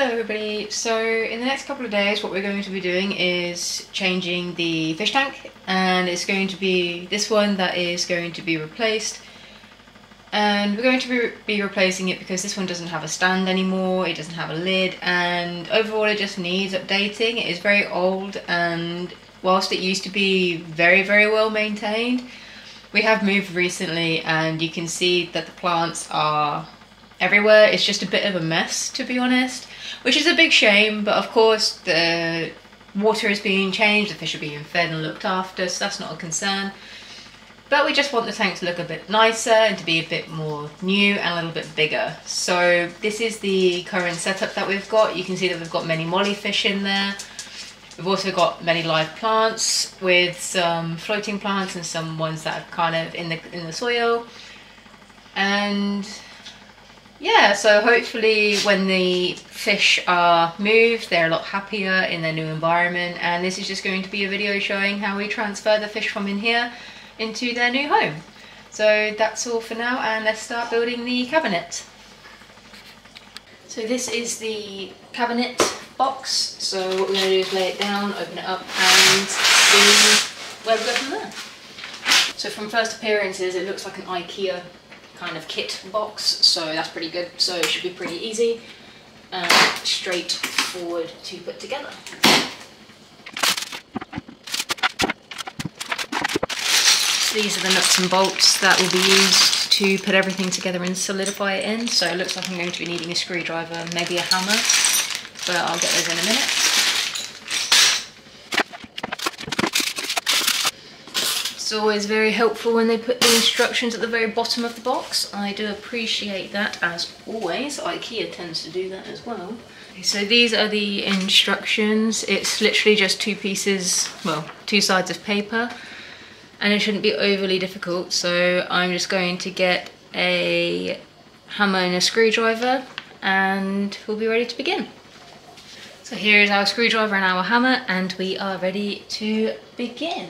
Hello everybody, so in the next couple of days what we're going to be doing is changing the fish tank and it's going to be this one that is going to be replaced and we're going to be, be replacing it because this one doesn't have a stand anymore, it doesn't have a lid and overall it just needs updating. It is very old and whilst it used to be very very well maintained we have moved recently and you can see that the plants are everywhere. It's just a bit of a mess to be honest which is a big shame, but of course the water is being changed, the fish are being fed and looked after, so that's not a concern. But we just want the tank to look a bit nicer and to be a bit more new and a little bit bigger. So this is the current setup that we've got. You can see that we've got many molly fish in there. We've also got many live plants with some floating plants and some ones that are kind of in the in the soil. And yeah, so hopefully when the fish are moved, they're a lot happier in their new environment. And this is just going to be a video showing how we transfer the fish from in here into their new home. So that's all for now and let's start building the cabinet. So this is the cabinet box. So what we're going to do is lay it down, open it up and see where we go from there. So from first appearances it looks like an IKEA kind of kit box, so that's pretty good. So it should be pretty easy and straightforward to put together. So these are the nuts and bolts that will be used to put everything together and solidify it in. So it looks like I'm going to be needing a screwdriver, maybe a hammer, but I'll get those in a minute. It's always very helpful when they put the instructions at the very bottom of the box. I do appreciate that as always. IKEA tends to do that as well. So these are the instructions. It's literally just two pieces, well, two sides of paper. And it shouldn't be overly difficult. So I'm just going to get a hammer and a screwdriver and we'll be ready to begin. So here is our screwdriver and our hammer and we are ready to begin.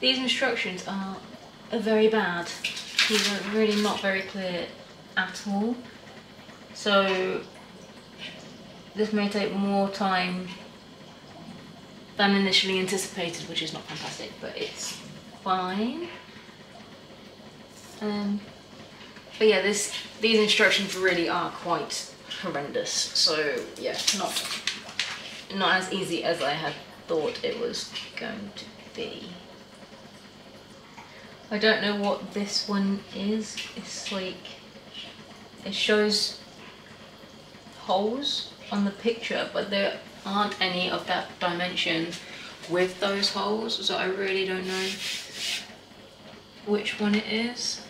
These instructions are, are very bad. These are really not very clear at all. So this may take more time than initially anticipated, which is not fantastic, but it's fine. Um, but yeah, this these instructions really are quite horrendous. So yeah, not not as easy as I had thought it was going to be. I don't know what this one is. It's like, it shows holes on the picture, but there aren't any of that dimension with those holes, so I really don't know which one it is.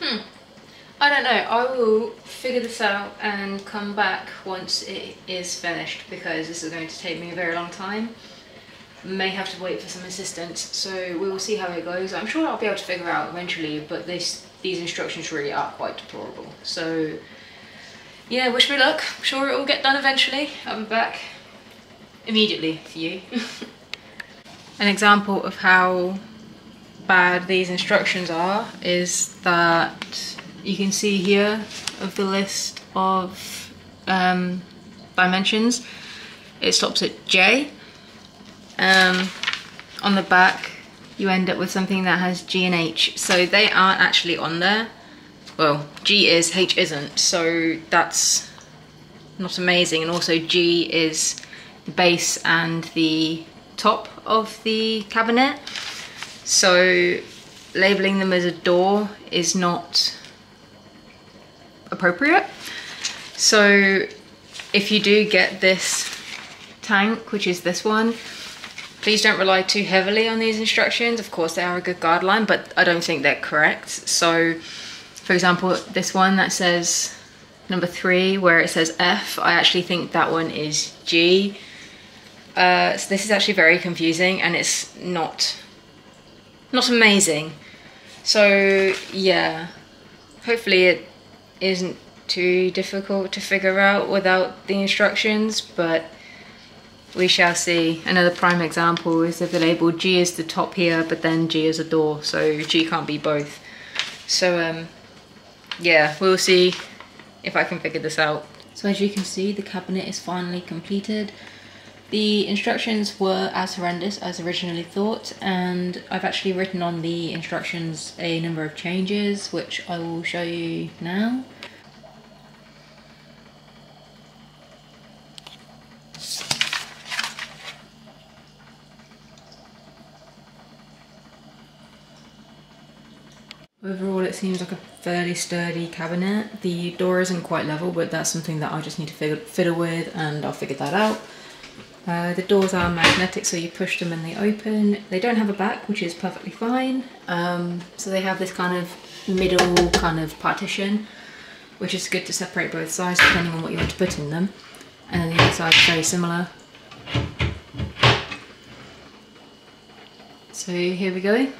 Hmm. I don't know, I will figure this out and come back once it is finished because this is going to take me a very long time may have to wait for some assistance. So we will see how it goes. I'm sure i'll be able to figure out eventually but this these instructions really are quite deplorable. So yeah wish me luck. I'm sure it will get done eventually. I'm back immediately for you. An example of how bad these instructions are is that you can see here of the list of um, dimensions. It stops at J um, on the back you end up with something that has G and H. So they aren't actually on there. Well, G is, H isn't. So that's not amazing. And also G is the base and the top of the cabinet. So labeling them as a door is not appropriate. So if you do get this tank, which is this one, Please don't rely too heavily on these instructions. Of course, they are a good guideline, but I don't think they're correct. So, for example, this one that says number three, where it says F, I actually think that one is G. Uh, so this is actually very confusing and it's not, not amazing. So yeah, hopefully it isn't too difficult to figure out without the instructions, but we shall see. Another prime example is if the label G is the top here, but then G is a door, so G can't be both. So um, yeah, we'll see if I can figure this out. So as you can see, the cabinet is finally completed. The instructions were as horrendous as originally thought, and I've actually written on the instructions a number of changes, which I will show you now. Overall it seems like a fairly sturdy cabinet. The door isn't quite level but that's something that I just need to fiddle with and I'll figure that out. Uh, the doors are magnetic so you push them and they open. They don't have a back which is perfectly fine. Um, so they have this kind of middle kind of partition which is good to separate both sides depending on what you want to put in them. And then the other side is very similar. So here we go.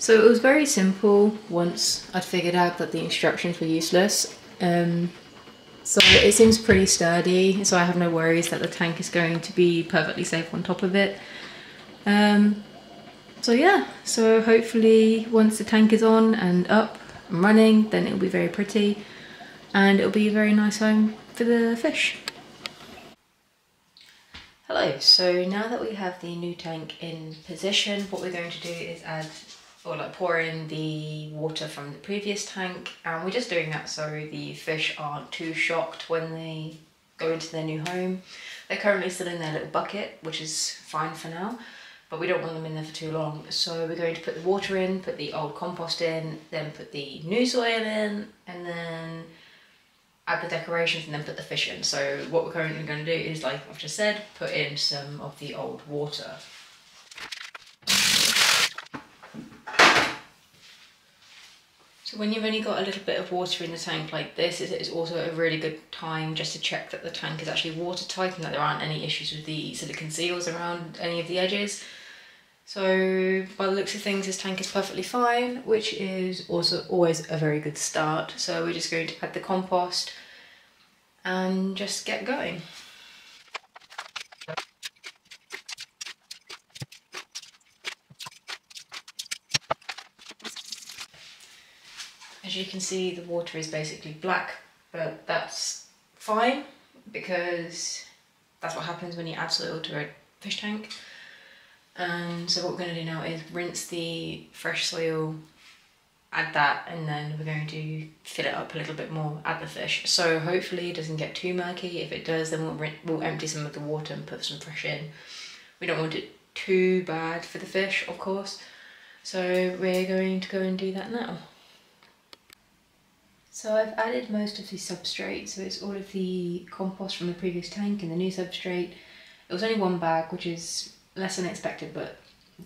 So it was very simple once I'd figured out that the instructions were useless. Um, so it seems pretty sturdy, so I have no worries that the tank is going to be perfectly safe on top of it. Um, so yeah, so hopefully once the tank is on and up and running, then it'll be very pretty and it'll be a very nice home for the fish. Hello, so now that we have the new tank in position, what we're going to do is add or like pour in the water from the previous tank and we're just doing that so the fish aren't too shocked when they go into their new home. They're currently still in their little bucket which is fine for now but we don't want them in there for too long so we're going to put the water in, put the old compost in, then put the new soil in and then add the decorations and then put the fish in. So what we're currently going to do is like I've just said put in some of the old water When you've only got a little bit of water in the tank like this, it's also a really good time just to check that the tank is actually watertight and that there aren't any issues with the silicon seals around any of the edges. So by the looks of things, this tank is perfectly fine, which is also always a very good start. So we're just going to add the compost and just get going. You can see, the water is basically black, but that's fine because that's what happens when you add soil to a fish tank. And so what we're going to do now is rinse the fresh soil, add that, and then we're going to fill it up a little bit more, add the fish. So hopefully it doesn't get too murky. If it does, then we'll, we'll empty some of the water and put some fresh in. We don't want it too bad for the fish, of course. So we're going to go and do that now. So I've added most of the substrate, so it's all of the compost from the previous tank and the new substrate. It was only one bag, which is less than expected, but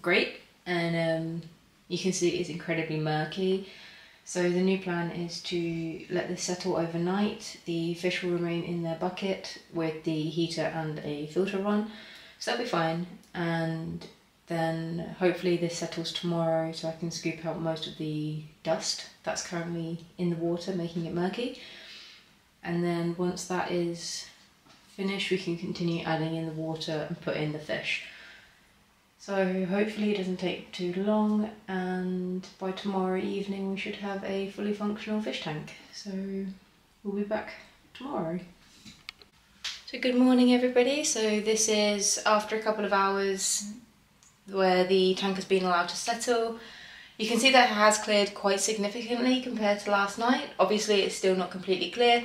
great. And um, you can see it's incredibly murky. So the new plan is to let this settle overnight. The fish will remain in their bucket with the heater and a filter on. So that'll be fine. And then hopefully this settles tomorrow so I can scoop out most of the dust that's currently in the water making it murky. And then once that is finished we can continue adding in the water and put in the fish. So hopefully it doesn't take too long and by tomorrow evening we should have a fully functional fish tank. So we'll be back tomorrow. So good morning everybody. So this is after a couple of hours where the tank has been allowed to settle. You can see that it has cleared quite significantly compared to last night. Obviously it's still not completely clear,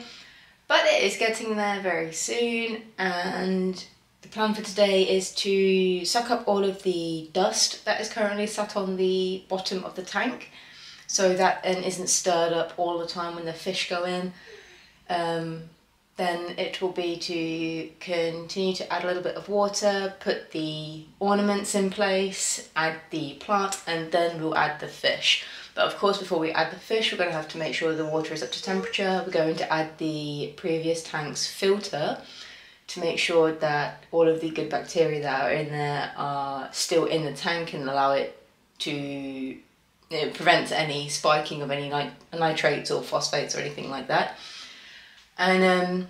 but it is getting there very soon and the plan for today is to suck up all of the dust that is currently sat on the bottom of the tank so that it isn't stirred up all the time when the fish go in. Um, then it will be to continue to add a little bit of water, put the ornaments in place, add the plant, and then we'll add the fish. But of course, before we add the fish, we're going to have to make sure the water is up to temperature. We're going to add the previous tank's filter to make sure that all of the good bacteria that are in there are still in the tank and allow it to you know, prevent any spiking of any nit nitrates or phosphates or anything like that. And um,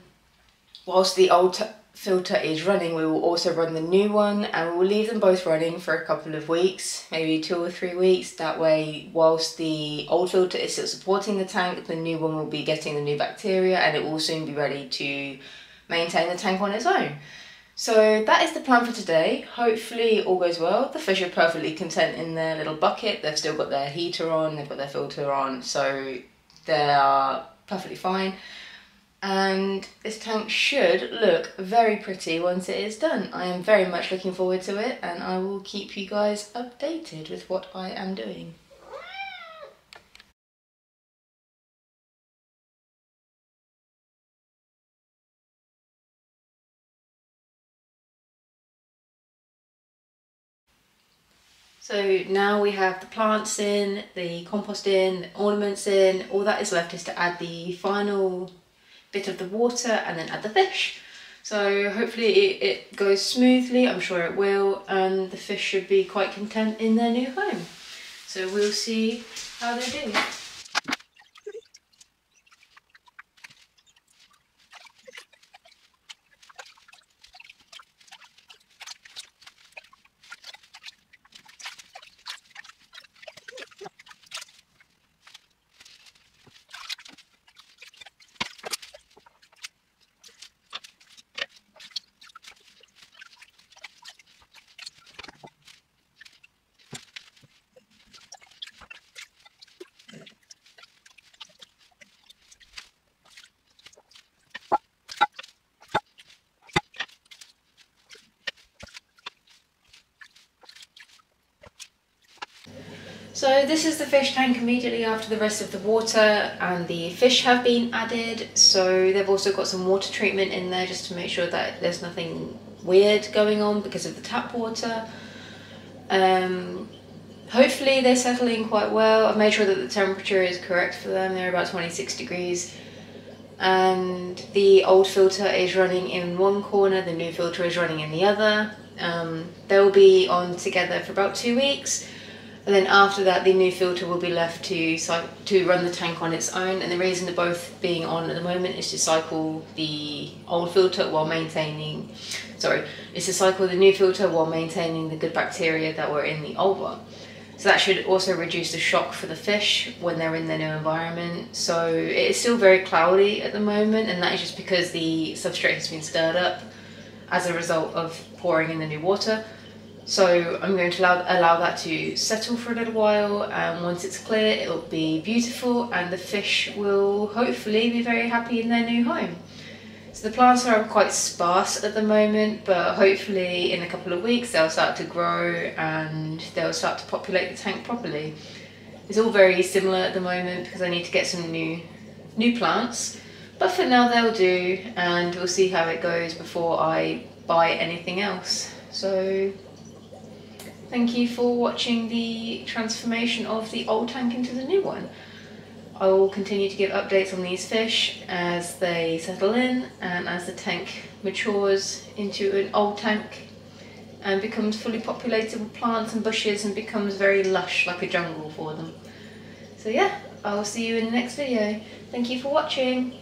whilst the old filter is running, we will also run the new one and we will leave them both running for a couple of weeks, maybe two or three weeks. That way, whilst the old filter is still supporting the tank, the new one will be getting the new bacteria and it will soon be ready to maintain the tank on its own. So that is the plan for today. Hopefully all goes well. The fish are perfectly content in their little bucket. They've still got their heater on, they've got their filter on, so they are perfectly fine and this tank should look very pretty once it is done. I am very much looking forward to it and I will keep you guys updated with what I am doing. So now we have the plants in, the compost in, the ornaments in, all that is left is to add the final bit of the water and then add the fish. So hopefully it, it goes smoothly, I'm sure it will, and the fish should be quite content in their new home. So we'll see how they do. So this is the fish tank immediately after the rest of the water and the fish have been added. So they've also got some water treatment in there just to make sure that there's nothing weird going on because of the tap water. Um, hopefully they're settling quite well. I've made sure that the temperature is correct for them. They're about 26 degrees. And the old filter is running in one corner, the new filter is running in the other. Um, they'll be on together for about two weeks and then after that the new filter will be left to to run the tank on its own. And the reason they're both being on at the moment is to cycle the old filter while maintaining sorry is to cycle the new filter while maintaining the good bacteria that were in the old one. So that should also reduce the shock for the fish when they're in their new environment. So it is still very cloudy at the moment and that is just because the substrate has been stirred up as a result of pouring in the new water so I'm going to allow, allow that to settle for a little while and once it's clear it'll be beautiful and the fish will hopefully be very happy in their new home. So the plants are quite sparse at the moment but hopefully in a couple of weeks they'll start to grow and they'll start to populate the tank properly. It's all very similar at the moment because I need to get some new new plants but for now they'll do and we'll see how it goes before I buy anything else. So Thank you for watching the transformation of the old tank into the new one. I will continue to give updates on these fish as they settle in and as the tank matures into an old tank and becomes fully populated with plants and bushes and becomes very lush like a jungle for them. So yeah, I will see you in the next video. Thank you for watching.